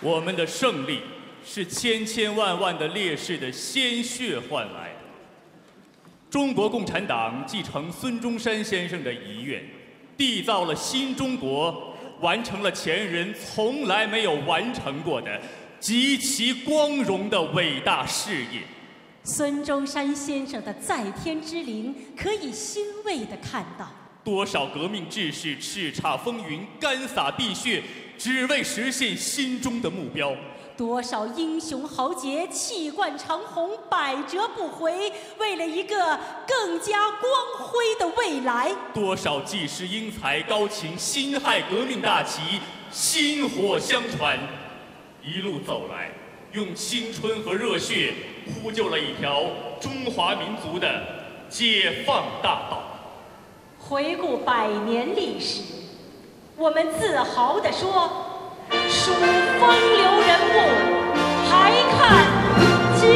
我们的胜利是千千万万的烈士的鲜血换来的。中国共产党继承孙中山先生的遗愿，缔造了新中国，完成了前人从来没有完成过的极其光荣的伟大事业。孙中山先生的在天之灵，可以欣慰地看到。多少革命志士叱咤风云，干洒碧血，只为实现心中的目标；多少英雄豪杰气贯长虹，百折不回，为了一个更加光辉的未来；多少济世英才高擎辛亥革命大旗，薪火相传，一路走来，用青春和热血铺就了一条中华民族的解放大道。回顾百年历史，我们自豪地说：“数风流人物，还看今